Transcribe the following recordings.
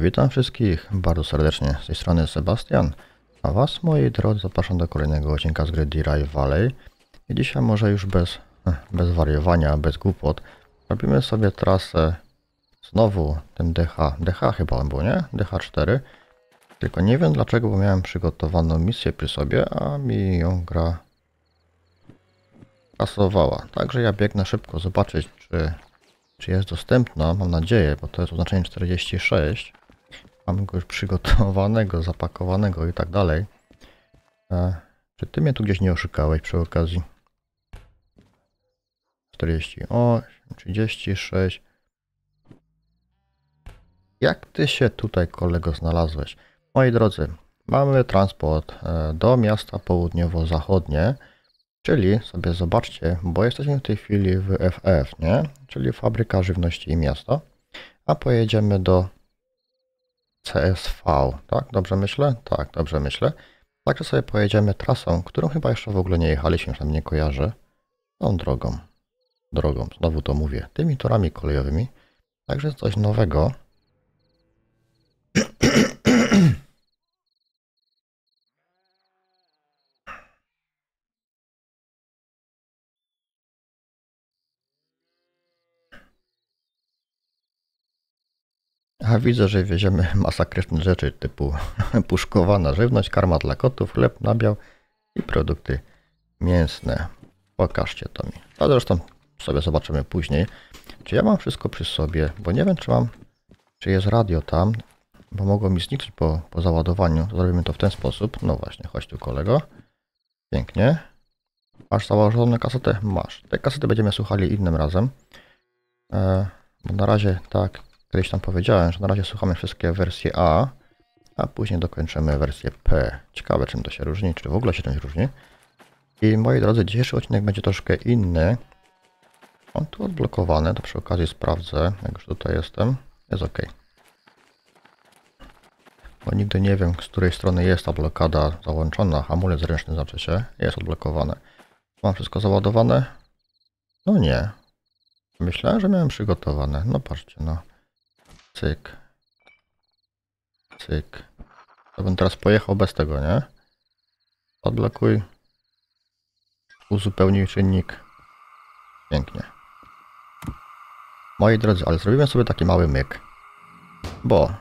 Witam wszystkich bardzo serdecznie z tej strony Sebastian, a Was moi drodzy zapraszam do kolejnego odcinka z gry Dirai Valley i dzisiaj może już bez, bez wariowania, bez głupot robimy sobie trasę znowu ten DH, DH chyba on był, nie? DH4 tylko nie wiem dlaczego, bo miałem przygotowaną misję przy sobie, a mi ją gra kasowała. Także ja biegnę szybko zobaczyć, czy, czy jest dostępna. Mam nadzieję, bo to jest oznaczenie 46. Mam go już przygotowanego, zapakowanego i tak dalej. E, czy ty mnie tu gdzieś nie oszukałeś przy okazji? 48, 36. Jak ty się tutaj kolego znalazłeś? Moi drodzy, mamy transport e, do miasta południowo-zachodnie, czyli sobie zobaczcie, bo jesteśmy w tej chwili w FF, nie? Czyli Fabryka Żywności i Miasta, a pojedziemy do CSV, tak? Dobrze myślę? Tak, dobrze myślę. Także sobie pojedziemy trasą, którą chyba jeszcze w ogóle nie jechaliśmy, tam nie kojarzę. Tą drogą. Drogą, znowu to mówię. Tymi torami kolejowymi. Także coś nowego. A widzę, że wieziemy masakryczne rzeczy typu puszkowana żywność, karma dla kotów, chleb, nabiał i produkty mięsne. Pokażcie to mi. A zresztą sobie zobaczymy później. Czy ja mam wszystko przy sobie, bo nie wiem, czy mam, czy jest radio tam, bo mogło mi zniknąć po, po załadowaniu. Zrobimy to w ten sposób. No właśnie, chodź tu kolego. Pięknie. Masz założone kasetę? Masz. Te kasety będziemy słuchali innym razem. E, bo na razie tak, kiedyś tam powiedziałem, że na razie słuchamy wszystkie wersje A, a później dokończymy wersję P. Ciekawe czym to się różni, czy w ogóle się czymś różni. I moi drodzy, dzisiejszy odcinek będzie troszkę inny. On tu odblokowany, to przy okazji sprawdzę, jak już tutaj jestem. Jest ok. Bo nigdy nie wiem, z której strony jest ta blokada załączona. Hamulec ręczny znaczy się, jest odblokowane. Mam wszystko załadowane? No nie. Myślałem, że miałem przygotowane. No patrzcie, no. Cyk. Cyk. To bym teraz pojechał bez tego, nie? Odblokuj. Uzupełnij czynnik. Pięknie. Moi drodzy, ale zrobimy sobie taki mały myk. Bo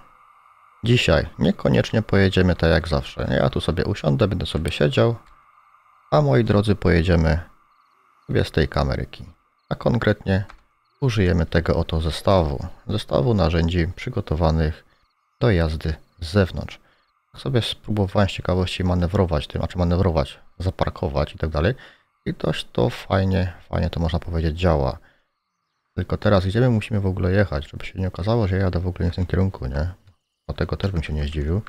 dzisiaj niekoniecznie pojedziemy tak jak zawsze. Ja tu sobie usiądę, będę sobie siedział. A moi drodzy, pojedziemy sobie z tej kameryki. A konkretnie użyjemy tego oto zestawu. Zestawu narzędzi przygotowanych do jazdy z zewnątrz. Sobie spróbowałem z ciekawości manewrować tym, a czy manewrować, zaparkować i tak dalej. I dość to fajnie, fajnie to można powiedzieć działa. Tylko teraz gdzie my musimy w ogóle jechać, żeby się nie okazało, że ja jadę w ogóle nie w tym kierunku, nie? Dlatego też bym się nie zdziwił.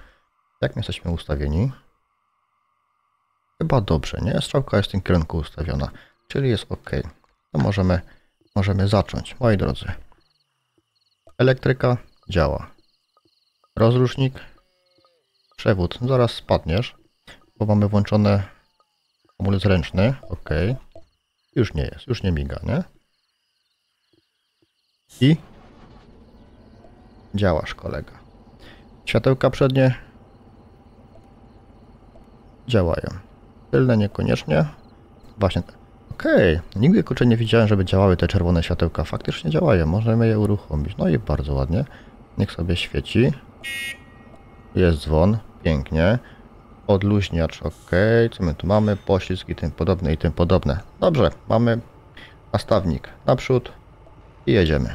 Jak my jesteśmy ustawieni? Chyba dobrze, nie? Strzałka jest w tym kierunku ustawiona, czyli jest ok. To możemy możemy zacząć, moi drodzy. Elektryka działa. Rozrusznik, przewód, zaraz spadniesz, bo mamy włączone hamulec ręczny, ok. Już nie jest, już nie miga, nie? I działasz, kolega. Światełka przednie działają. Tylne niekoniecznie. Właśnie Okej, okay. nigdy kurczę nie widziałem, żeby działały te czerwone światełka. Faktycznie działają, możemy je uruchomić. No i bardzo ładnie. Niech sobie świeci. Jest dzwon, pięknie. Odluźniacz, ok. Co my tu mamy? Poślizg i tym podobne i tym podobne. Dobrze, mamy nastawnik naprzód i jedziemy.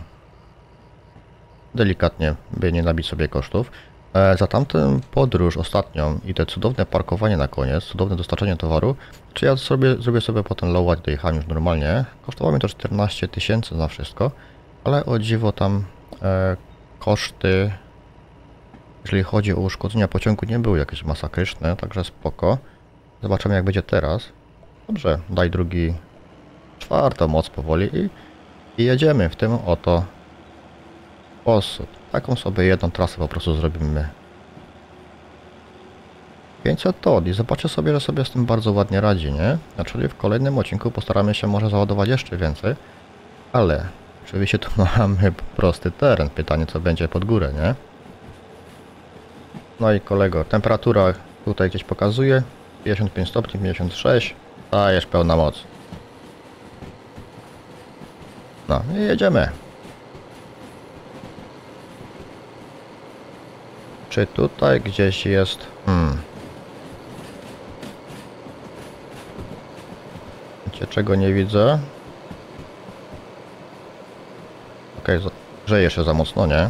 Delikatnie, by nie nabić sobie kosztów. E, za tamtą podróż ostatnią i te cudowne parkowanie na koniec, cudowne dostarczenie towaru, czy ja sobie, zrobię sobie potem low white, dojechałem już normalnie. Kosztowało mi to 14 tysięcy na wszystko, ale o dziwo tam e, koszty, jeżeli chodzi o uszkodzenia pociągu, nie były jakieś masakryczne, także spoko. Zobaczymy jak będzie teraz. Dobrze, daj drugi, czwartą moc powoli i, i jedziemy w tym oto sposób. Taką sobie jedną trasę po prostu zrobimy. 500 tod i zobaczę sobie, że sobie z tym bardzo ładnie radzi, nie? Czyli w kolejnym odcinku postaramy się może załadować jeszcze więcej. Ale oczywiście tu mamy prosty teren. Pytanie co będzie pod górę, nie? No i kolego, temperatura tutaj gdzieś pokazuje. 55 stopni, 56. Dajesz pełna moc. No i jedziemy. Czy tutaj gdzieś jest... Hmm. Wiecie czego nie widzę? Okej, okay, grzeje się za mocno, nie?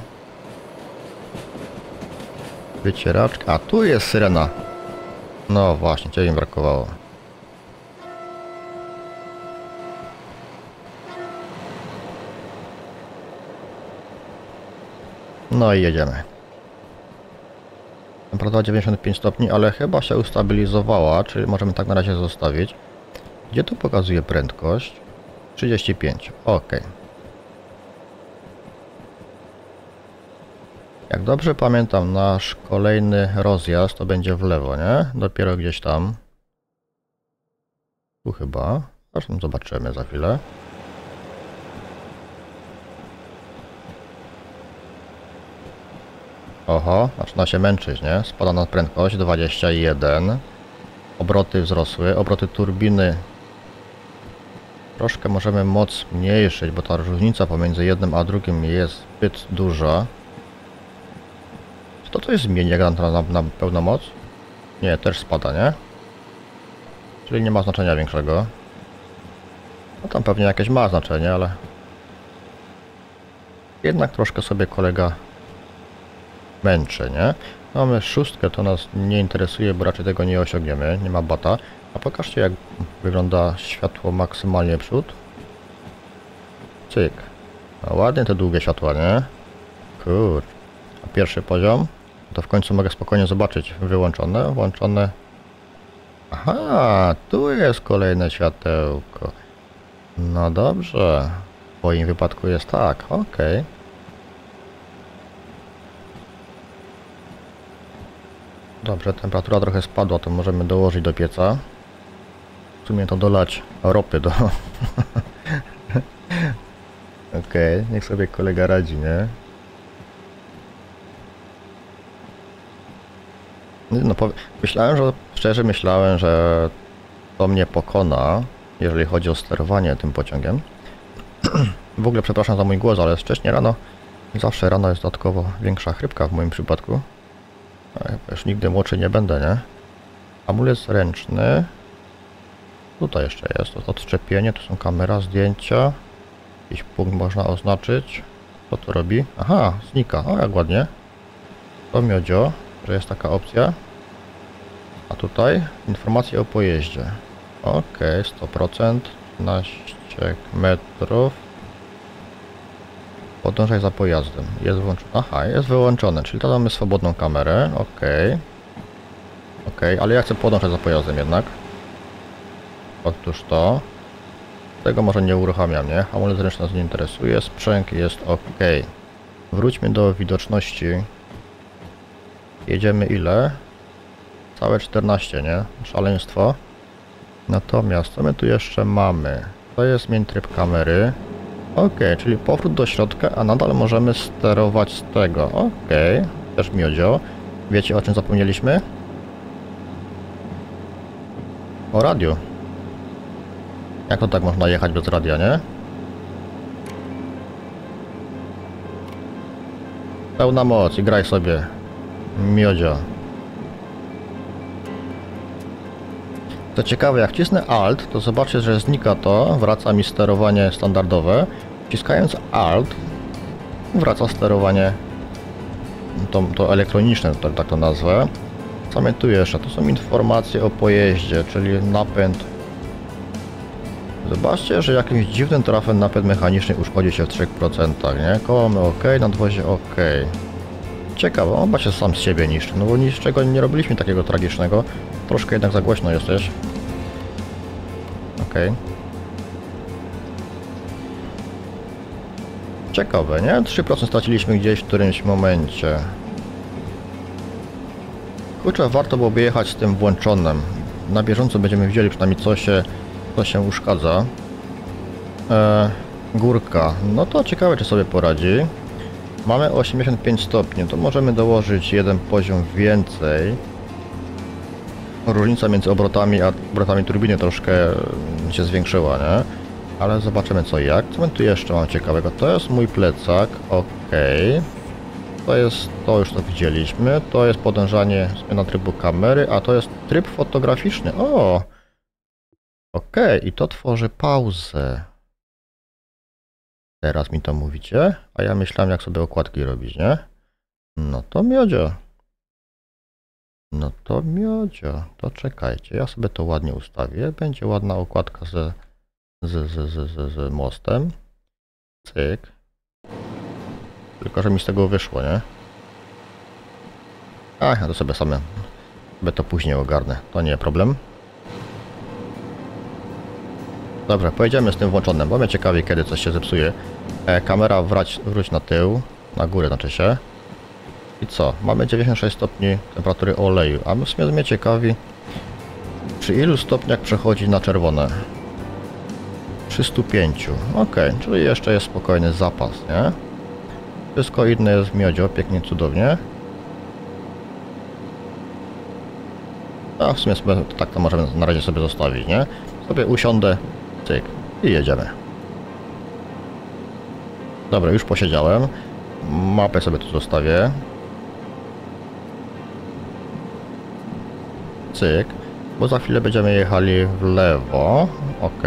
Wycieraczka. A tu jest syrena. No właśnie, cię im brakowało. No i jedziemy. Temperatura 95 stopni, ale chyba się ustabilizowała, czyli możemy tak na razie zostawić. Gdzie tu pokazuje prędkość? 35. Ok. Jak dobrze pamiętam, nasz kolejny rozjazd to będzie w lewo, nie? Dopiero gdzieś tam. Tu chyba. Zresztą zobaczymy za chwilę. Oho, zaczyna się męczyć, nie? Spada na prędkość 21. Obroty wzrosły. Obroty turbiny. Troszkę możemy moc zmniejszyć, bo ta różnica pomiędzy jednym a drugim jest zbyt duża. Czy to coś zmieni jak na, na pełną moc? Nie, też spada, nie? Czyli nie ma znaczenia większego. No tam pewnie jakieś ma znaczenie, ale... Jednak troszkę sobie kolega męczy, nie? Mamy szóstkę, to nas nie interesuje, bo raczej tego nie osiągniemy, nie ma bata. A pokażcie jak wygląda światło maksymalnie przód. Cyk. No ładnie te długie światła, nie? Kur. A pierwszy poziom? To w końcu mogę spokojnie zobaczyć. Wyłączone, włączone. Aha, tu jest kolejne światełko. No dobrze. W moim wypadku jest tak, okej. Okay. Dobrze, temperatura trochę spadła, to możemy dołożyć do pieca. W sumie to dolać ropy do... Okej, okay, niech sobie kolega radzi, nie? No, myślałem, że szczerze myślałem, że to mnie pokona, jeżeli chodzi o sterowanie tym pociągiem. w ogóle przepraszam za mój głos, ale wcześniej rano, zawsze rano jest dodatkowo większa chrypka w moim przypadku. Ja już nigdy młodszy nie będę, nie? Amulet ręczny. Tutaj jeszcze jest odczepienie, tu są kamera, zdjęcia. Jakiś punkt można oznaczyć. Co to robi? Aha, znika. O, jak ładnie. To miodzio, że jest taka opcja. A tutaj informacje o pojeździe. Ok, 100%, 13 metrów. Podążaj za pojazdem. Jest włączone. Aha, jest wyłączone, czyli to mamy swobodną kamerę. Ok. Ok, ale ja chcę podążać za pojazdem jednak. Otóż to. Tego może nie uruchamiam, nie? Amulet ręczny nas nie interesuje. Sprzęg jest ok. Wróćmy do widoczności. Jedziemy ile? Całe 14, nie? Szaleństwo. Natomiast co my tu jeszcze mamy? To jest main tryb kamery. Ok, czyli powrót do środka, a nadal możemy sterować z tego. Ok, też miodzio. Wiecie o czym zapomnieliśmy? O radiu. Jak to tak można jechać bez radia, nie? Pełna moc i graj sobie. Miodzio. Co ciekawe, jak cisnę Alt, to zobaczcie, że znika to, wraca mi sterowanie standardowe. Wciskając Alt, wraca sterowanie to, to elektroniczne, to, tak to nazwę. Co mnie tu jeszcze? To są informacje o pojeździe, czyli napęd. Zobaczcie, że jakimś dziwnym trafem napęd mechaniczny uszkodzi się w 3%, nie? Koło ok, nadwozie ok. Ciekawe, on się sam z siebie niszczy, no bo niczego nie robiliśmy takiego tragicznego. Troszkę jednak za głośno jesteś. Okej. Okay. Ciekawe, nie? 3% straciliśmy gdzieś w którymś momencie. Kurczę, warto byłoby jechać z tym włączonym. Na bieżąco będziemy widzieli przynajmniej co się, co się uszkadza. E, górka. No to ciekawe czy sobie poradzi. Mamy 85 stopni, to możemy dołożyć jeden poziom więcej. Różnica między obrotami a obrotami turbiny troszkę się zwiększyła, nie? Ale zobaczymy co i jak. Co my tu jeszcze mam ciekawego? To jest mój plecak, ok. To jest, to już to widzieliśmy. To jest podążanie zmiana trybu kamery, a to jest tryb fotograficzny. O! Ok, i to tworzy pauzę. Teraz mi to mówicie, a ja myślałem jak sobie okładki robić, nie? No to miodzio. No to miodzio. To czekajcie, ja sobie to ładnie ustawię. Będzie ładna okładka z, z, z, z, z, z mostem. Cyk. Tylko, że mi z tego wyszło, nie? A, ja to sobie same, sobie to później ogarnę. To nie problem. Dobra, pojedziemy z tym włączonym, bo mnie ciekawi kiedy coś się zepsuje. E, kamera wrać, wróć na tył, na górę znaczy się. I co? Mamy 96 stopni temperatury oleju, a my w sumie mnie ciekawi przy ilu stopniach przechodzi na czerwone. 305. Ok, czyli jeszcze jest spokojny zapas, nie? Wszystko inne jest w miodzio, pięknie, cudownie. A w sumie sobie, tak to możemy na razie sobie zostawić, nie? Sobie usiądę, cyk i jedziemy. Dobra, już posiedziałem. Mapę sobie tu zostawię. Cyk. Bo za chwilę będziemy jechali w lewo. Ok.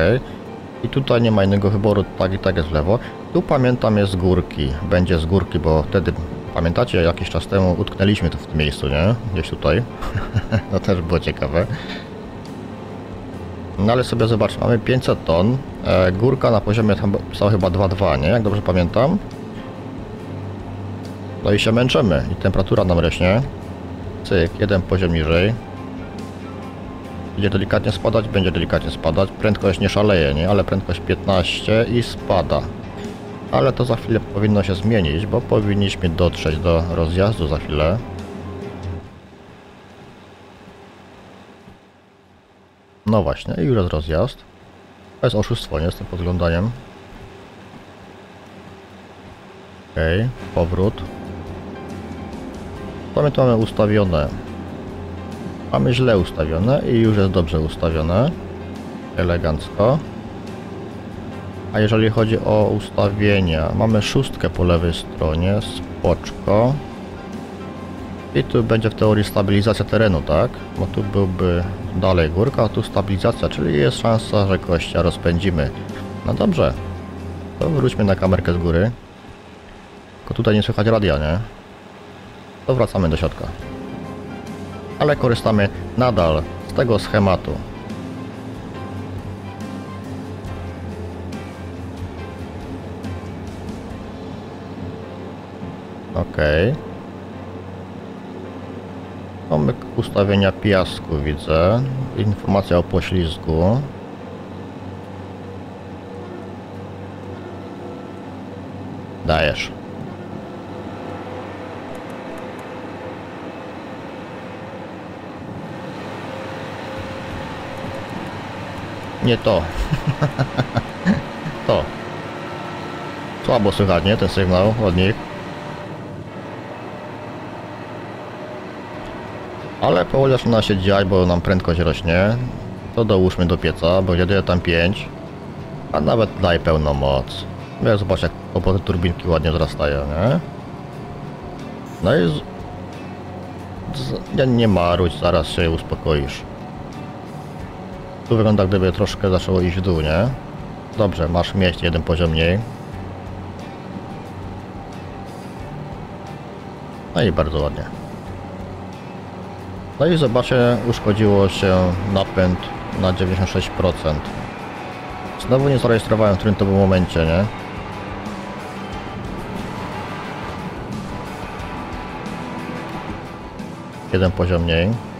I tutaj nie ma innego wyboru, tak i tak jest w lewo. Tu pamiętam jest górki. Będzie z górki, bo wtedy pamiętacie jakiś czas temu utknęliśmy tu w tym miejscu, nie? Gdzieś tutaj. to też było ciekawe. No ale sobie zobacz, mamy 500 ton. E, górka na poziomie tam pisała chyba 2,2, nie? Jak dobrze pamiętam. No i się męczymy. I temperatura nam rośnie. Cyk, jeden poziom niżej. Będzie delikatnie spadać, będzie delikatnie spadać. Prędkość nie szaleje, nie? Ale prędkość 15 i spada. Ale to za chwilę powinno się zmienić, bo powinniśmy dotrzeć do rozjazdu za chwilę. No właśnie, i już rozjazd. To jest oszustwo, nie? Z tym podglądaniem. Okej, okay, powrót. To my mamy ustawione. Mamy źle ustawione i już jest dobrze ustawione. Elegancko. A jeżeli chodzi o ustawienia, mamy szóstkę po lewej stronie, spoczko. I tu będzie w teorii stabilizacja terenu, tak? Bo tu byłby dalej górka, a tu stabilizacja, czyli jest szansa, że kościa rozpędzimy. No dobrze. To wróćmy na kamerkę z góry. Tylko tutaj nie słychać radia, nie? To wracamy do środka. Ale korzystamy nadal z tego schematu. Okay. Mamy ustawienia piasku, widzę. Informacja o poślizgu. Dajesz. Nie to. to. Słabo słychać, nie? Ten sygnał od nich. Ale powoli zaczyna się dziać, bo nam prędkość rośnie. To dołóżmy do pieca, bo jedynie tam 5. A nawet daj pełną moc. Ja zobacz jak obroty turbinki ładnie wzrastają, nie? No i... Z... Z... Nie, marudź, zaraz się uspokoisz. Tu wygląda gdyby troszkę zaczęło iść w dół, nie? Dobrze, masz mieć jeden poziom mniej. No i bardzo ładnie. No i zobaczcie, uszkodziło się napęd na 96%. Znowu nie zarejestrowałem w którym to był momencie, nie? Jeden poziom mniej.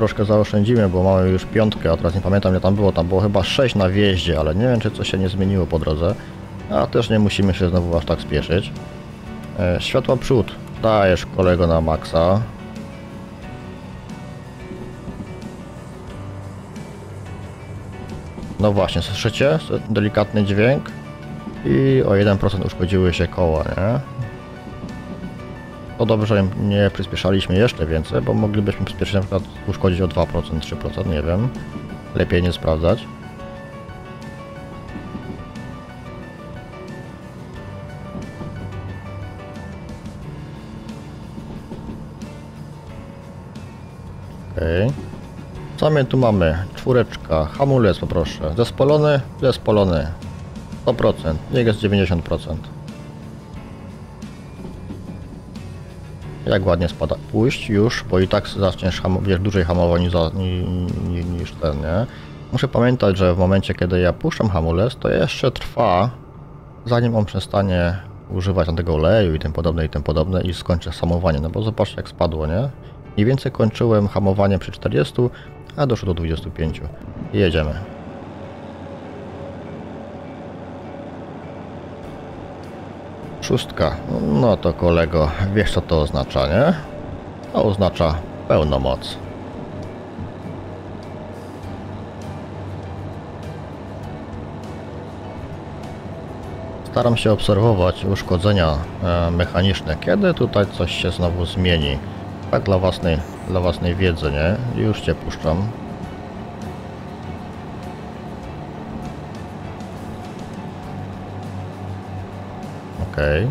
troszkę zaoszczędzimy, bo mamy już piątkę, a teraz nie pamiętam ile tam było, tam było chyba 6 na wjeździe, ale nie wiem czy coś się nie zmieniło po drodze, a też nie musimy się znowu aż tak spieszyć. E, światła przód, dajesz kolego na maksa. No właśnie, słyszycie? Delikatny dźwięk i o 1% uszkodziły się koła, nie? To dobrze, że nie przyspieszaliśmy jeszcze więcej, bo moglibyśmy przyspieszyć na przykład uszkodzić o 2%, 3%, nie wiem. Lepiej nie sprawdzać. Okej. Co my tu mamy? Czwóreczka, hamulec poproszę. Zespolony? Zespolony. 100%, niech jest 90%. Jak ładnie spada. Puść już, bo i tak zaczniesz ham wiesz, dłużej hamować niż, za- ni- ni- niż ten, nie? Muszę pamiętać, że w momencie, kiedy ja puszczam hamulec, to jeszcze trwa, zanim on przestanie używać tego oleju i tym podobne, i tym podobne i skończę hamowanie. No bo zobaczcie, jak spadło, nie? Mniej więcej kończyłem hamowanie przy 40, a doszło do 25. I jedziemy. Szóstka. No to kolego, wiesz co to oznacza, nie? To oznacza pełną moc. Staram się obserwować uszkodzenia e, mechaniczne, kiedy tutaj coś się znowu zmieni. Tak dla własnej, dla własnej wiedzy, nie? Już Cię puszczam. Okej.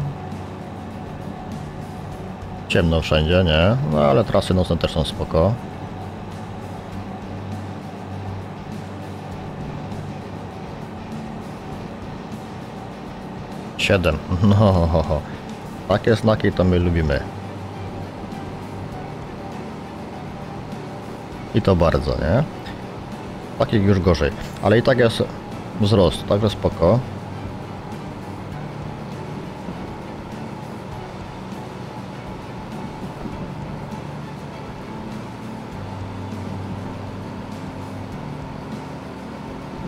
Ciemno wszędzie, nie? No ale trasy nocne też są spoko. Siedem. No, ho, ho. takie znaki to my lubimy. I to bardzo, nie? Takich już gorzej. Ale i tak jest wzrost, także spoko.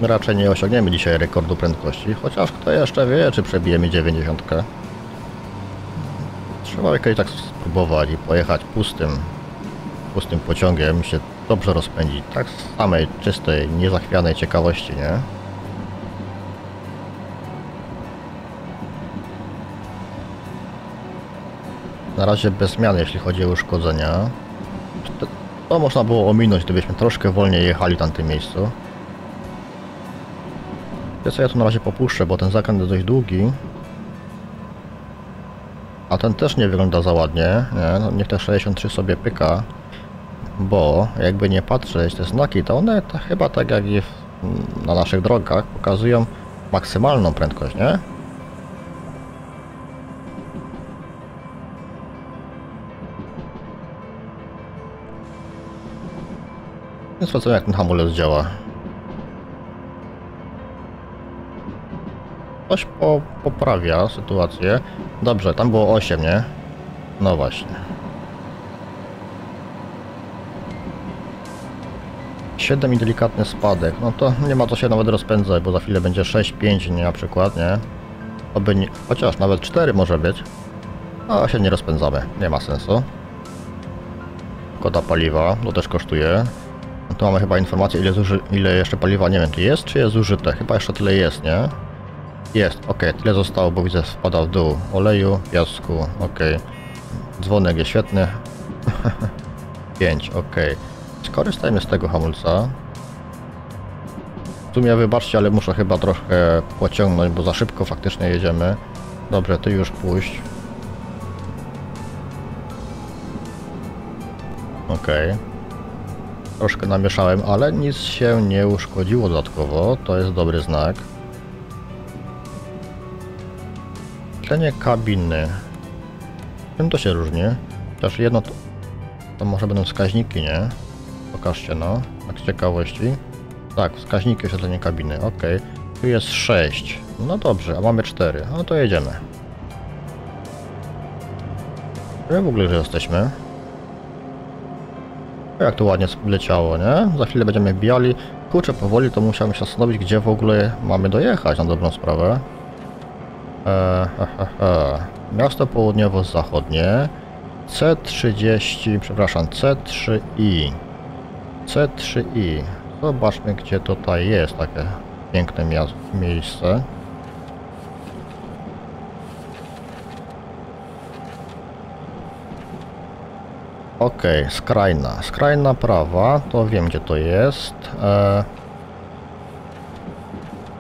Raczej nie osiągniemy dzisiaj rekordu prędkości, chociaż kto jeszcze wie, czy przebijemy 90. Trzeba jakoś tak spróbować i pojechać pustym, pustym pociągiem, się dobrze rozpędzić, tak z samej czystej, niezachwianej ciekawości, nie? Na razie bez zmian, jeśli chodzi o uszkodzenia. To, można było ominąć, gdybyśmy troszkę wolniej jechali w tamtym miejscu. Wiesz co, ja tu na razie popuszczę, bo ten zakręt jest dość długi. A ten też nie wygląda za ładnie, nie? No, niech te 63 sobie pyka. Bo jakby nie patrzeć, te znaki to one to chyba tak jak i w, na naszych drogach pokazują maksymalną prędkość, nie? Nie sprawdzam jak ten hamulec działa. Coś po, poprawia sytuację. Dobrze, tam było 8, nie? No właśnie. 7 i delikatny spadek. No to nie ma co się nawet rozpędzać, bo za chwilę będzie 6, 5, nie na przykład, nie? Oby nie, chociaż nawet 4 może być. A się nie rozpędzamy, nie ma sensu. Kota paliwa, to też kosztuje. No tu mamy chyba informację ile, zuży, ile jeszcze paliwa, nie wiem czy jest, czy jest zużyte. Chyba jeszcze tyle jest, nie? Jest, ok, tyle zostało, bo widzę spada w dół oleju, piasku, ok. Dzwonek jest świetny. 5, ok. Skorzystajmy z tego hamulca. W sumie wybaczcie, ale muszę chyba trochę pociągnąć, bo za szybko faktycznie jedziemy. Dobrze, ty już puść. Ok. Troszkę namieszałem, ale nic się nie uszkodziło dodatkowo, to jest dobry znak. Oświetlenie kabiny. Czym to się różni? Chociaż jedno to, to może będą wskaźniki, nie? Pokażcie no, tak z ciekawości. Tak, wskaźniki oświetlenia kabiny, ok. Tu jest 6. No dobrze, a mamy 4. No to jedziemy. Gdzie w ogóle że jesteśmy? Jak to ładnie leciało, nie? Za chwilę będziemy bijali. Kurczę, powoli to musiałem się zastanowić, gdzie w ogóle mamy dojechać na dobrą sprawę. E, he, he, he. Miasto południowo-zachodnie C30, przepraszam, C3i C3i Zobaczmy gdzie tutaj jest takie piękne miejsce. Okej, skrajna. Skrajna prawa, to wiem gdzie to jest. E...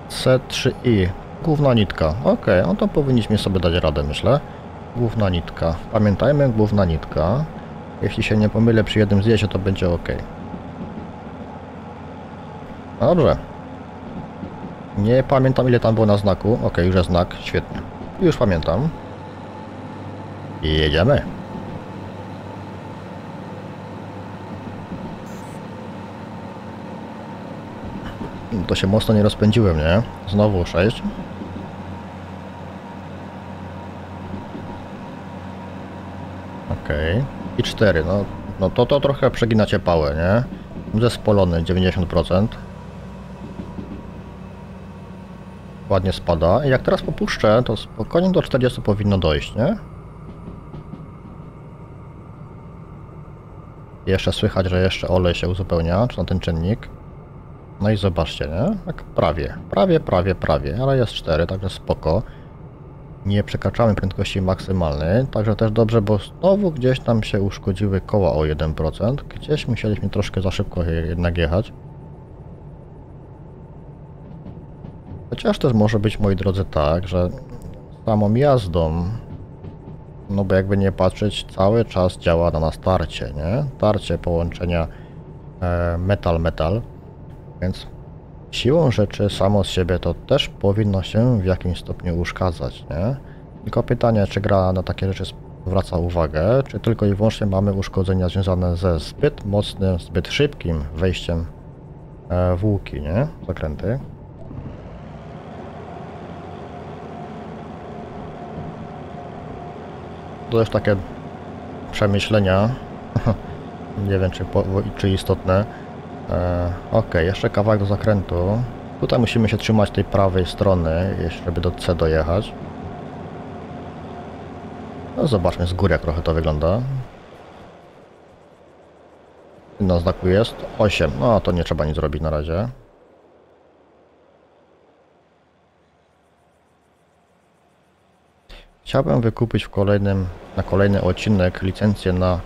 C3i. Główna nitka. Okej, no to powinniśmy sobie dać radę, myślę. Główna nitka. Pamiętajmy, główna nitka. Jeśli się nie pomylę przy jednym zjeździe, to będzie ok. No dobrze. Nie pamiętam ile tam było na znaku. Ok, już jest znak. Świetnie. Już pamiętam. I jedziemy. To się mocno nie rozpędziłem, nie? Znowu 6. Okej. I 4, no, no to to trochę przeginacie pałę, nie? Zespolony 90%. Ładnie spada. Jak teraz popuszczę, to spokojnie do 40 powinno dojść, nie? Jeszcze słychać, że jeszcze olej się uzupełnia, czy na ten czynnik. No i zobaczcie, nie? Tak prawie, prawie, prawie, prawie, ale jest 4, także spoko. Nie przekraczamy prędkości maksymalnej, także też dobrze, bo znowu gdzieś tam się uszkodziły koła o 1%. Gdzieś musieliśmy troszkę za szybko je- jednak jechać. Chociaż też może być, moi drodzy, tak, że samą jazdą, no bo jakby nie patrzeć, cały czas działa na nas tarcie, nie? Tarcie połączenia metal-metal, więc siłą rzeczy samo z siebie to też powinno się w jakimś stopniu uszkadzać, nie? Tylko pytanie, czy gra na takie rzeczy zwraca uwagę, czy tylko i wyłącznie mamy uszkodzenia związane ze zbyt mocnym, zbyt szybkim wejściem e, w łuki, nie? Zakręty. To też takie przemyślenia, nie wiem czy, czy istotne. E, ok, jeszcze kawałek do zakrętu. Tutaj musimy się trzymać tej prawej strony, żeby do C dojechać. No zobaczmy z góry jak trochę to wygląda. Na znaku jest 8. No to nie trzeba nic zrobić na razie. Chciałbym wykupić w kolejnym, na kolejny odcinek licencję na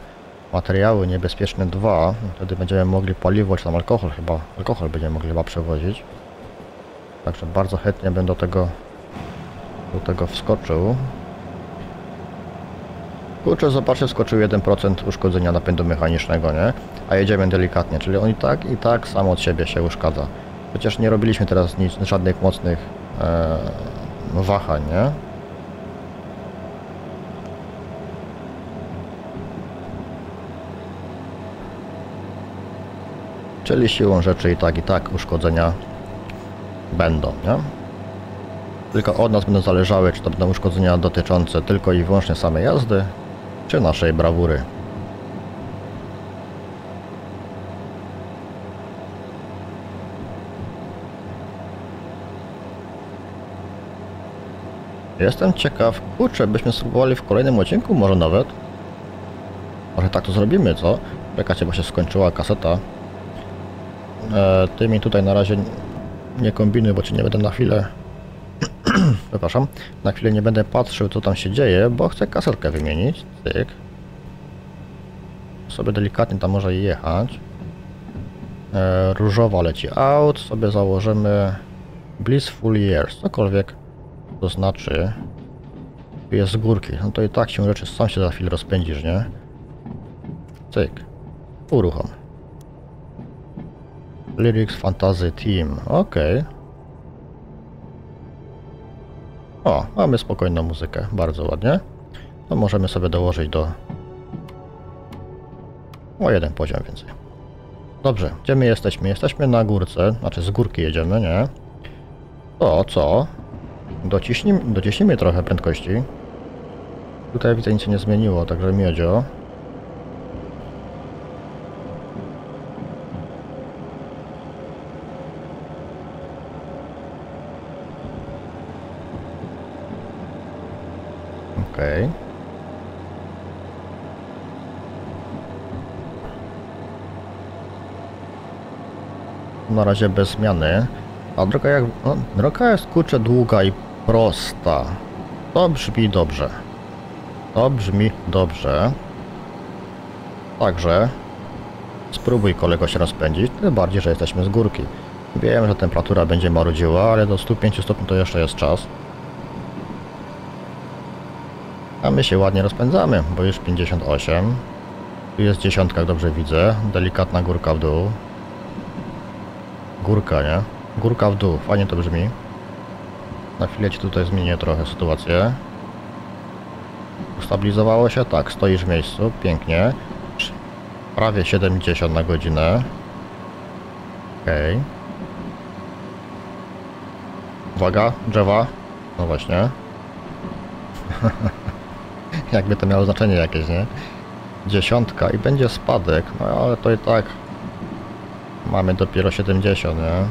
materiały niebezpieczne 2. Wtedy będziemy mogli paliwo czy tam alkohol chyba. Alkohol będziemy mogli chyba przewozić. Także bardzo chętnie bym do tego do tego wskoczył. Kurczę, zobaczcie, skoczył 1% uszkodzenia napędu mechanicznego, nie? A jedziemy delikatnie, czyli on i tak, i tak sam od siebie się uszkadza. Chociaż nie robiliśmy teraz nic, żadnych mocnych e, wahań, nie? Czyli siłą rzeczy i tak, i tak uszkodzenia będą, nie? Tylko od nas będą zależały, czy to będą uszkodzenia dotyczące tylko i wyłącznie samej jazdy, czy naszej brawury. Jestem ciekaw, kurczę, byśmy spróbowali w kolejnym odcinku może nawet. Może tak to zrobimy, co? Czekajcie, bo się skończyła kaseta. E, ty mi tutaj na razie nie kombinuj, bo cię nie będę na chwilę... Przepraszam. Na chwilę nie będę patrzył, co tam się dzieje, bo chcę kasetkę wymienić. Cyk. Sobie delikatnie tam może jechać. E, różowa leci out. Sobie założymy Blissful Years. Cokolwiek to znaczy. Jest z górki. No to i tak się rzeczy sam się za chwilę rozpędzisz, nie? Cyk. Uruchom. Lyrics Fantasy Team. Okej. O, mamy spokojną muzykę. Bardzo ładnie. To możemy sobie dołożyć do... O jeden poziom więcej. Dobrze, gdzie my jesteśmy? Jesteśmy na górce, znaczy z górki jedziemy, nie? To co? Dociśnij, dociśnijmy trochę prędkości. Tutaj widzę nic się nie zmieniło, także miodzio. Okej. Na razie bez zmiany. A droga jak... No, droga jest kurczę długa i prosta. To brzmi dobrze. To brzmi dobrze. Także spróbuj kolego się rozpędzić, tym bardziej, że jesteśmy z górki. Wiem, że temperatura będzie marudziła, ale do 105 stopni to jeszcze jest czas. A my się ładnie rozpędzamy, bo już 58. Tu jest dziesiątka, dobrze widzę. Delikatna górka w dół. Górka, nie? Górka w dół, fajnie to brzmi. Na chwilę ci tutaj zmienię trochę sytuację. Ustabilizowało się? Tak, stoisz w miejscu, pięknie. Prawie 70 na godzinę. Okej. Okay. Uwaga, drzewa. No właśnie. Jakby to miało znaczenie jakieś, nie? Dziesiątka i będzie spadek, no ale to i tak mamy dopiero 70, nie?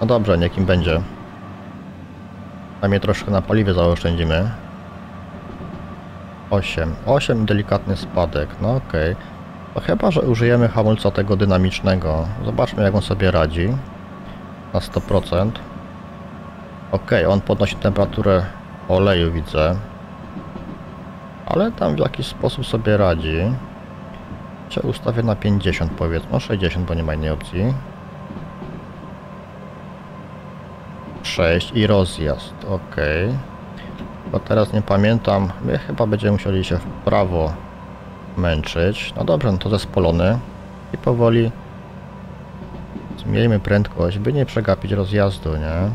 No dobrze, niekim będzie. A mnie troszkę na paliwie zaoszczędzimy. 8. 8 delikatny spadek, no okej. Okay. To chyba, że użyjemy hamulca tego dynamicznego. Zobaczmy jak on sobie radzi. Na 100%. Ok, on podnosi temperaturę oleju, widzę. Ale tam w jakiś sposób sobie radzi. Cię ustawię na 50 powiedzmy, no 60, bo nie ma innej opcji. 6 i rozjazd, ok. Bo teraz nie pamiętam, my chyba będziemy musieli się w prawo męczyć. No dobrze, no to zespolony i powoli zmieńmy prędkość, by nie przegapić rozjazdu, nie?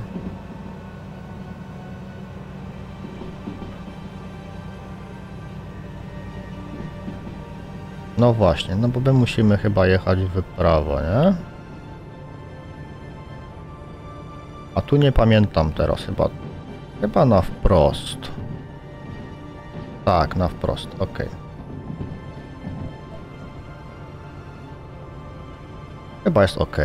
No właśnie, no bo my musimy chyba jechać w prawo, nie? A tu nie pamiętam teraz chyba. Chyba na wprost. Tak, na wprost, ok. Chyba jest ok.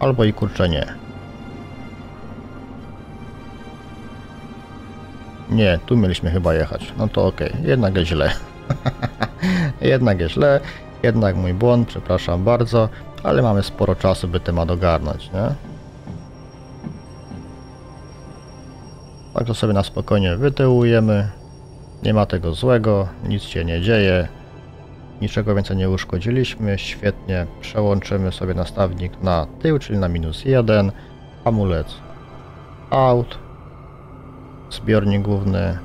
Albo i kurczę nie. Nie, tu mieliśmy chyba jechać. No to ok, jednak jest źle. jednak jest źle, jednak mój błąd, przepraszam bardzo, ale mamy sporo czasu, by temat ogarnąć, nie? Także sobie na spokojnie wytyłujemy. Nie ma tego złego, nic się nie dzieje. Niczego więcej nie uszkodziliśmy. Świetnie. Przełączymy sobie nastawnik na tył, czyli na minus 1. Hamulec out zbiornik główny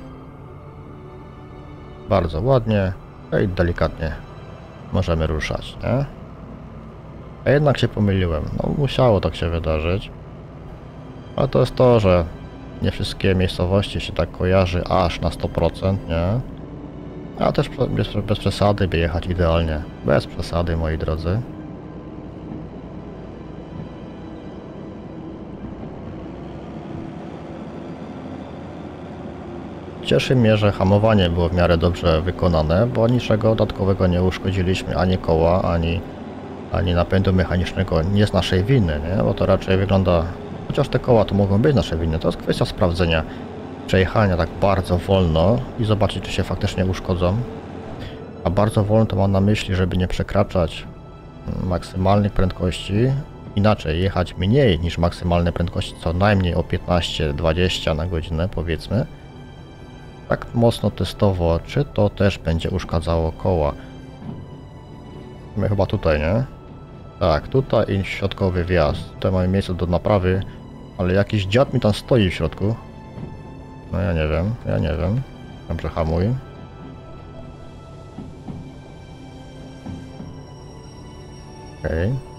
bardzo ładnie no i delikatnie możemy ruszać, nie? A jednak się pomyliłem, no musiało tak się wydarzyć. Ale to jest to, że nie wszystkie miejscowości się tak kojarzy aż na 100%, nie? A też bez, bez przesady by jechać idealnie, bez przesady moi drodzy Cieszy mnie, że hamowanie było w miarę dobrze wykonane, bo niczego dodatkowego nie uszkodziliśmy, ani koła, ani, ani napędu mechanicznego nie z naszej winy, nie? bo to raczej wygląda, chociaż te koła to mogą być nasze winy, to jest kwestia sprawdzenia przejechania tak bardzo wolno i zobaczyć, czy się faktycznie uszkodzą. A bardzo wolno to mam na myśli, żeby nie przekraczać maksymalnych prędkości, inaczej jechać mniej niż maksymalne prędkości, co najmniej o 15-20 na godzinę powiedzmy, tak mocno testowo, czy to też będzie uszkadzało koła. My chyba tutaj, nie? Tak, tutaj i środkowy wjazd. Tutaj mamy miejsce do naprawy, ale jakiś dziad mi tam stoi w środku. No ja nie wiem, ja nie wiem. Dobrze, hamuj. Okej. Okay.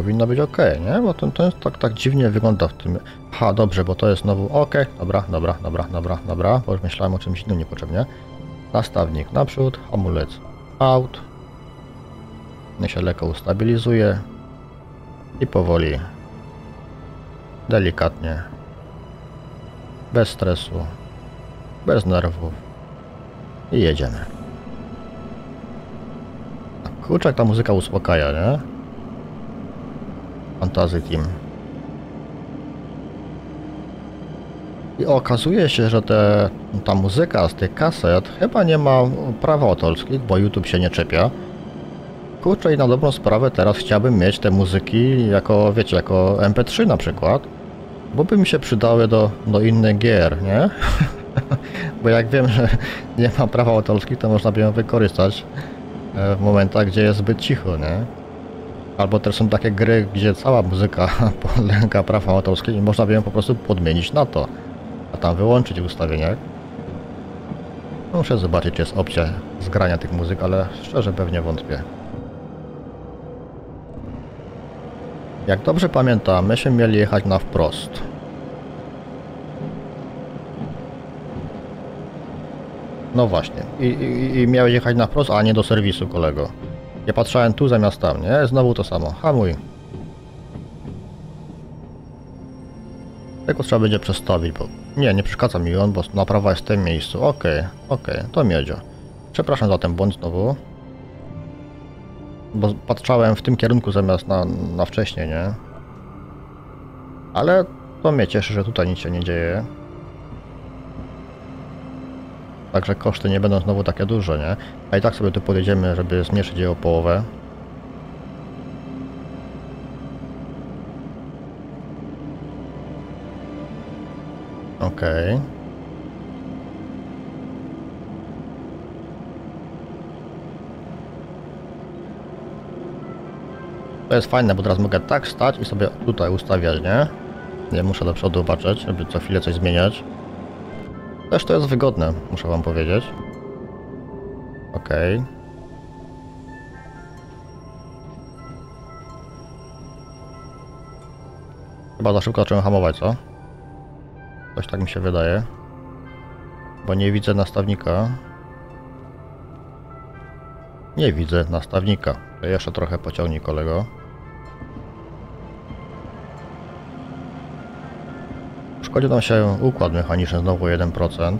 Powinno być ok, nie? Bo ten, ten tak, tak dziwnie wygląda w tym... Ha, dobrze, bo to jest znowu ok. Dobra, dobra, dobra, dobra, dobra, bo już myślałem o czymś innym niepotrzebnie. Nastawnik naprzód, hamulec out. Niech się lekko ustabilizuje. I powoli, delikatnie, bez stresu, bez nerwów i jedziemy. Kurczę, jak ta muzyka uspokaja, nie? Fantazy Team. I okazuje się, że te, ta muzyka z tych kaset chyba nie ma praw autorskich, bo YouTube się nie czepia. Kurczę i na dobrą sprawę teraz chciałbym mieć te muzyki jako, wiecie, jako MP3 na przykład. Bo by mi się przydały do, do innych gier, nie? bo jak wiem, że nie ma praw autorskich, to można by ją wykorzystać e, w momentach, gdzie jest zbyt cicho, nie? Albo też są takie gry, gdzie cała muzyka podlega praw autorskich i można by ją po prostu podmienić na to. A tam wyłączyć w ustawieniach. Muszę zobaczyć, czy jest opcja zgrania tych muzyk, ale szczerze pewnie wątpię. Jak dobrze pamiętam, myśmy mieli jechać na wprost. No właśnie. I, i, I miałeś jechać na wprost, a nie do serwisu, kolego. Ja patrzałem tu zamiast tam, nie? Znowu to samo. Hamuj. Tylko trzeba będzie przestawić, bo... Nie, nie przeszkadza mi on, bo naprawa jest w tym miejscu. Okej, okay, okej, okay, to miedzie. Przepraszam za ten błąd znowu. Bo patrzałem w tym kierunku zamiast na, na wcześniej, nie? Ale to mnie cieszy, że tutaj nic się nie dzieje. Także koszty nie będą znowu takie duże, nie? A i tak sobie tu podjedziemy, żeby zmniejszyć je o połowę. Okej. Okay. To jest fajne, bo teraz mogę tak stać i sobie tutaj ustawiać, nie? Nie muszę do przodu patrzeć, żeby co chwilę coś zmieniać. Też to jest wygodne, muszę wam powiedzieć. Okej. Okay. Chyba za szybko zacząłem hamować, co? Coś tak mi się wydaje. Bo nie widzę nastawnika. Nie widzę nastawnika. Jeszcze trochę pociągnij kolego. Szkodził nam się układ mechaniczny, znowu 1%.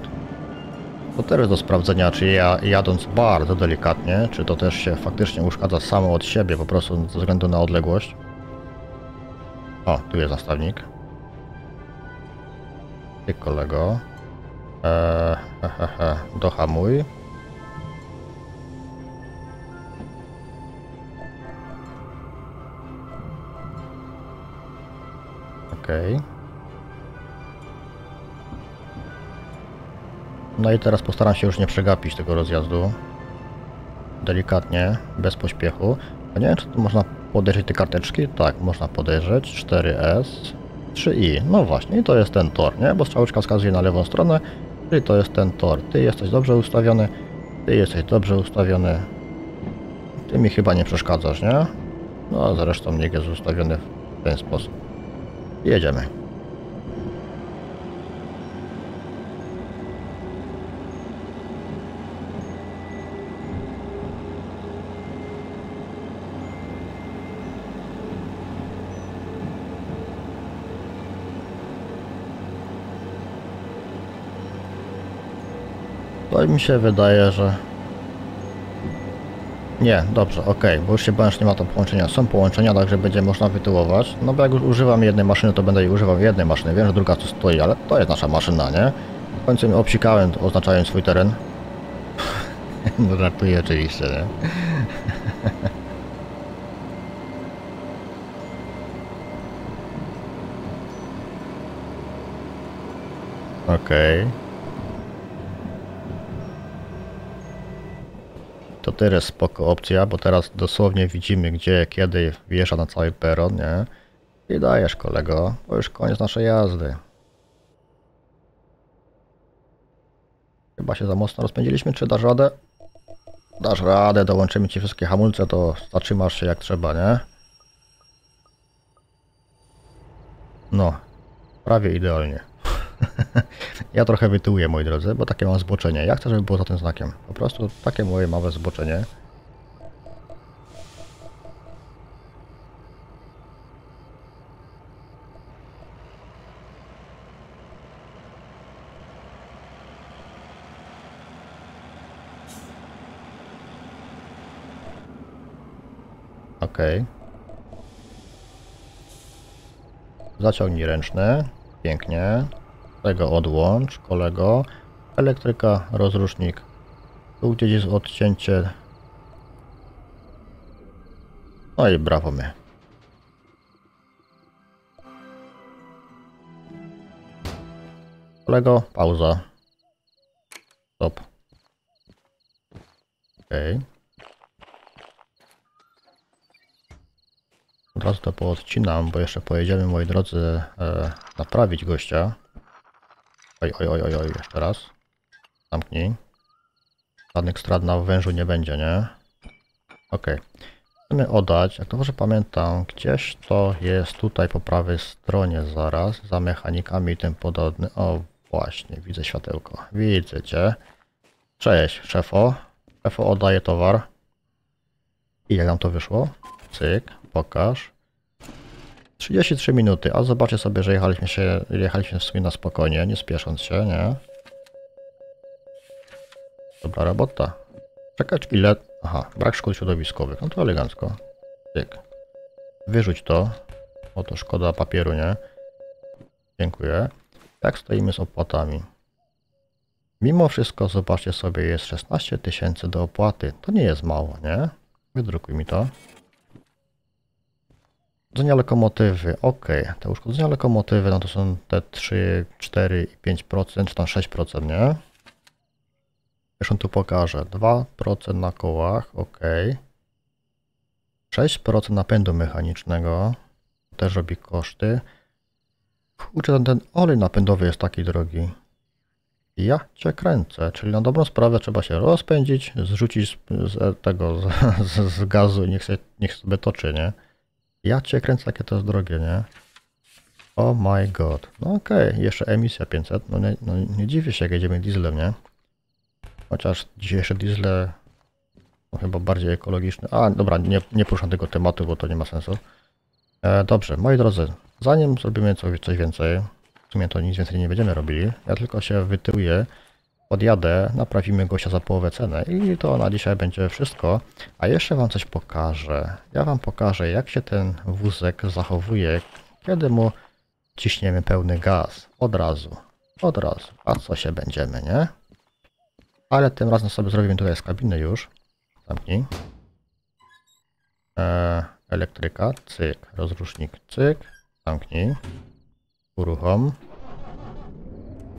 To też do sprawdzenia, czy ja jadąc bardzo delikatnie, czy to też się faktycznie uszkadza samo od siebie, po prostu ze względu na odległość. O, tu jest zastawnik. Ty kolego. Eee, he, he, he. Dohamuj. Okej. Okay. No i teraz postaram się już nie przegapić tego rozjazdu. Delikatnie, bez pośpiechu. A nie wiem, czy tu można podejrzeć te karteczki? Tak, można podejrzeć. 4S, 3i. No właśnie, i to jest ten tor, nie? Bo strzałeczka wskazuje na lewą stronę, czyli to jest ten tor. Ty jesteś dobrze ustawiony, ty jesteś dobrze ustawiony. Ty mi chyba nie przeszkadzasz, nie? No, zresztą niech jest ustawiony w ten sposób. Jedziemy. To mi się wydaje, że... Nie, dobrze, ok, bo już się bałem, że nie ma to połączenia. Są połączenia, także będzie można wytyłować. No bo jak już używam jednej maszyny, to będę jej używał jednej maszyny. Wiem, że druga tu stoi, ale to jest nasza maszyna, nie? W końcu mi obsikałem, oznaczając swój teren. no żartuję oczywiście, nie? Okej. Okay. To tyle spoko opcja, bo teraz dosłownie widzimy gdzie, kiedy wjeżdża na cały peron, nie? I dajesz kolego, bo już koniec naszej jazdy. Chyba się za mocno rozpędziliśmy, czy dasz radę? Dasz radę, dołączymy ci wszystkie hamulce, to zatrzymasz się jak trzeba, nie? No, prawie idealnie. ja trochę wytyłuję, moi drodzy, bo takie mam zboczenie. Ja chcę, żeby było za tym znakiem. Po prostu takie moje małe zboczenie. Okej. Okay. Zaciągnij ręczny. Pięknie. Tego odłącz, kolego. Elektryka, rozrusznik. Tu gdzieś jest odcięcie. No i brawo my. Kolego, pauza. Stop. Okej. Od razu to poodcinam, bo jeszcze pojedziemy, moi drodzy, e, naprawić gościa. Oj, oj, oj, oj, oj, jeszcze raz. Zamknij. Żadnych strat na wężu nie będzie, nie? Okej. Chcemy oddać, jak dobrze pamiętam, gdzieś to jest tutaj po prawej stronie zaraz, za mechanikami i tym podobny. O, właśnie, widzę światełko. Widzę cię. Cześć, szefo. Szefo oddaje towar. I jak nam to wyszło? Cyk, pokaż. 33 minuty, a zobaczcie sobie, że jechaliśmy się, jechaliśmy w sumie na spokojnie, nie spiesząc się, nie? Dobra robota. Czekać ile... Aha, brak szkód środowiskowych, no to elegancko. Cyk. Wyrzuć to. O to szkoda papieru, nie? Dziękuję. Tak stoimy z opłatami. Mimo wszystko, zobaczcie sobie, jest 16 tysięcy do opłaty. To nie jest mało, nie? Wydrukuj mi to. Uszkodzenia lokomotywy, ok. Te uszkodzenia lokomotywy, no to są te 3, 4 i 5%, czy tam 6%, nie? Zresztą tu pokażę. 2% na kołach, ok. 6% napędu mechanicznego, też robi koszty. Kurczę, ten, ten olej napędowy jest taki drogi. Ja cię kręcę, czyli na dobrą sprawę trzeba się rozpędzić, zrzucić z tego, z, z, z gazu i niech, sobie, niech sobie toczy, nie? Ja cię kręcę, jakie to jest drogie, nie? Oh my god. No okej, okay. jeszcze emisja 500. No nie, no nie dziwię się, jak jedziemy dieslem, nie? Chociaż dzisiejsze diesle no chyba bardziej ekologiczne. A, dobra, nie, nie poruszam tego tematu, bo to nie ma sensu. E, dobrze, moi drodzy, zanim zrobimy coś, coś więcej, w sumie to nic więcej nie będziemy robili, ja tylko się wytyłuję, podjadę, naprawimy gościa za połowę cenę i to na dzisiaj będzie wszystko. A jeszcze Wam coś pokażę. Ja Wam pokażę, jak się ten wózek zachowuje, kiedy mu ciśniemy pełny gaz. Od razu, od razu. A co się będziemy, nie? Ale tym razem sobie zrobimy tutaj z kabiny już. Zamknij. Eee, elektryka, cyk. Rozrusznik, cyk. Zamknij. Uruchom.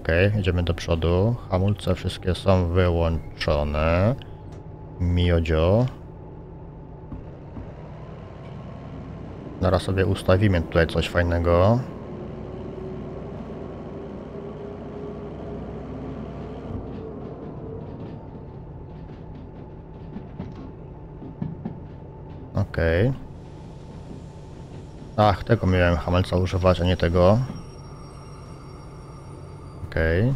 Ok, jedziemy do przodu. Hamulce wszystkie są wyłączone. Miodzio. Zaraz sobie ustawimy tutaj coś fajnego. Ok. Ach, tego miałem hamulca używać, a nie tego. Okej. Okay.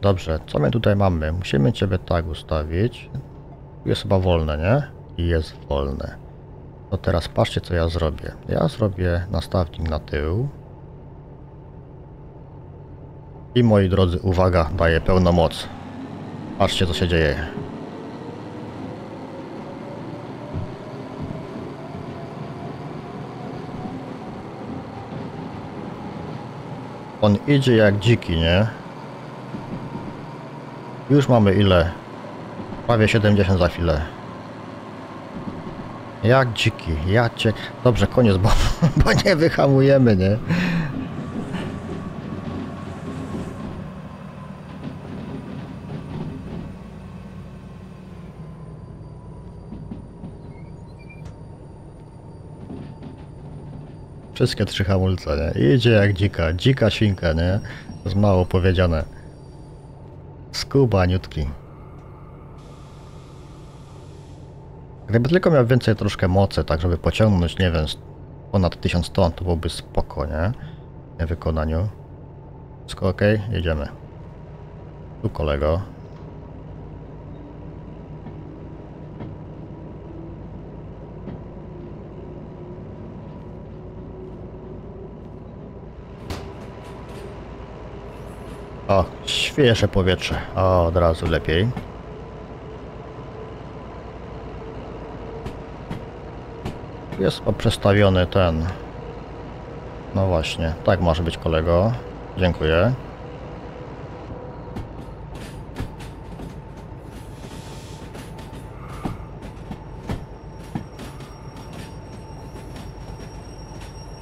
Dobrze, co my tutaj mamy? Musimy Ciebie tak ustawić. Jest chyba wolne, nie? I jest wolne. To teraz patrzcie, co ja zrobię. Ja zrobię nastawnik na tył. I moi drodzy, uwaga, daję pełną moc. Patrzcie, co się dzieje. On idzie jak dziki, nie? Już mamy ile? Prawie 70 za chwilę. Jak dziki, ja. Dobrze, koniec, bo, bo nie wyhamujemy, nie? Wszystkie trzy hamulce, nie? Idzie jak dzika, dzika świnka, nie? To jest mało powiedziane. Skubaniutki. Gdyby tylko miał więcej troszkę mocy, tak żeby pociągnąć, nie wiem, ponad 1000 ton, to byłoby spoko, nie? W wykonaniu. Wszystko ok? Jedziemy. Tu kolego. O, świeże powietrze. O, od razu lepiej. Jest przestawiony ten. No właśnie, tak może być kolego. Dziękuję.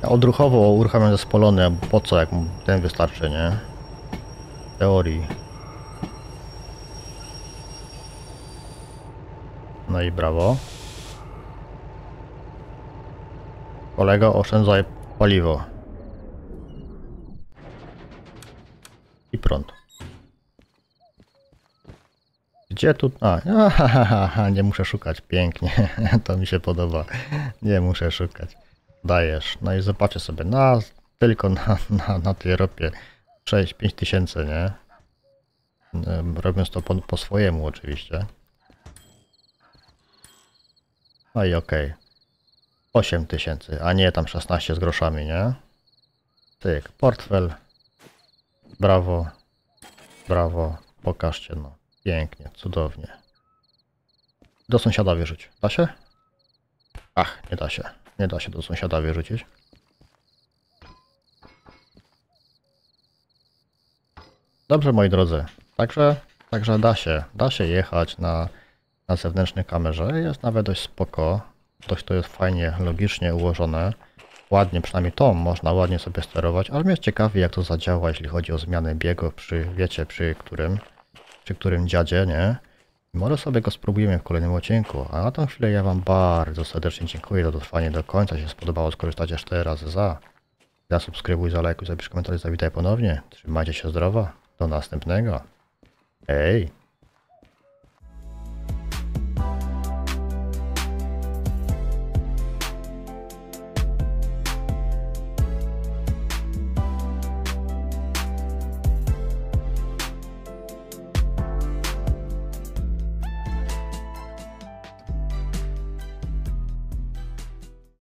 Odruchowo uruchamiam zespolony, bo po co, jak ten wystarczy, nie? Teorii. No i brawo. Kolego, oszczędzaj paliwo. I prąd. Gdzie tu? A, ahahaha, nie muszę szukać. Pięknie. To mi się podoba. Nie muszę szukać. Dajesz. No i zobaczę sobie. Na, tylko na, na, na tej ropie 6-5 tysięcy, nie? Robiąc to po, po swojemu oczywiście. No i okej. 8 tysięcy, a nie tam 16 z groszami, nie? Tyk, portfel. Brawo. Brawo. Pokażcie, no. Pięknie, cudownie. Do sąsiada wyrzuć. Da się? Ach, nie da się. Nie da się do sąsiada wyrzucić. Dobrze, moi drodzy. Także, także da się. Da się jechać na, na zewnętrznej kamerze. Jest nawet dość spoko. Dość to jest fajnie, logicznie ułożone. Ładnie, przynajmniej to można ładnie sobie sterować, ale mnie jest ciekawi jak to zadziała, jeśli chodzi o zmianę biegu przy, wiecie, przy którym, przy którym dziadzie, nie? Może sobie go spróbujemy w kolejnym odcinku, a na tą chwilę ja wam bardzo serdecznie dziękuję za dotrwanie do końca, się spodobało, skorzystajcie 4 razy za. Zasubskrybuj, zalajkuj, zapisz komentarz, zawitaj ponownie. Trzymajcie się zdrowo, do następnego. Ej!